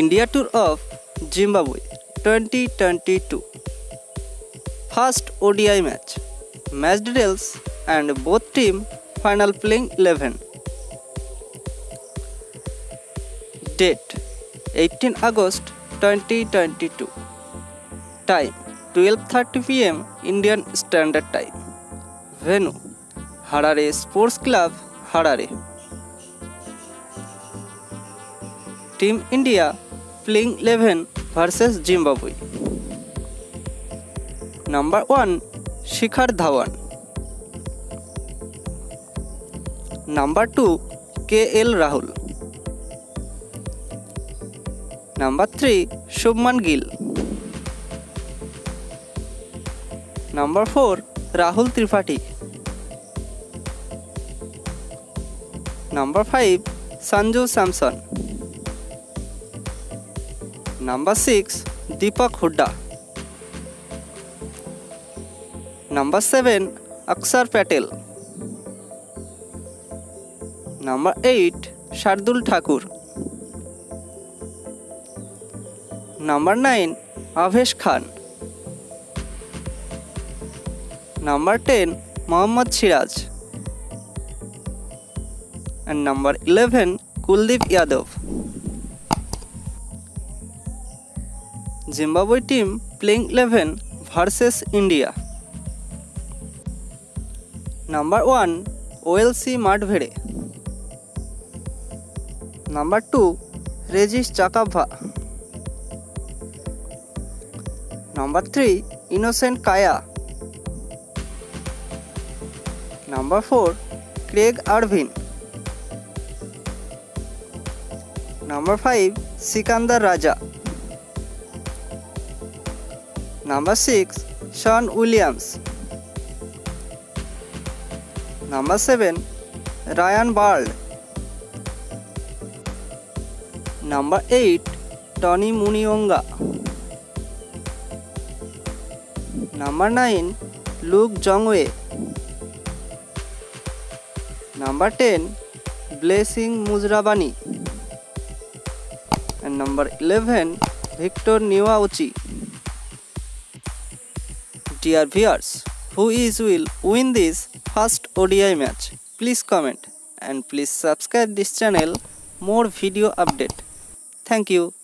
India tour of Zimbabwe twenty twenty two first ODI match match details and both team final playing eleven date eighteen August twenty twenty two time twelve thirty PM Indian standard time venue Harare sports club Harare team India playing eleven versus Zimbabwe number one Shikhar Dhawan number two K L Rahul number three Shubman Gill number four Rahul Tripathi number five Sanju Samson Number 6 Deepak Hooda Number 7 Akshar Patel Number 8 Shardul Thakur Number 9 Avesh Khan Number 10 Mohammad Siraj and number 11 Kuldeep Yadav Zimbabwe team playing 11 versus India. Number 1 OLC Madvede. Number 2 Regis Chakava. Number 3 Innocent Kaya. Number 4 Craig Arvin. Number 5 Sikandar Raja. Number 6. Sean Williams. Number 7. Ryan Bald. Number 8. Tony Munionga. Number 9. Luke Jongwe. Number 10. Blessing Muzrabani. And number 11. Victor Niwauchi. dear viewers, who is will win this first ODI match? Please comment and please subscribe this channel more video update. Thank you.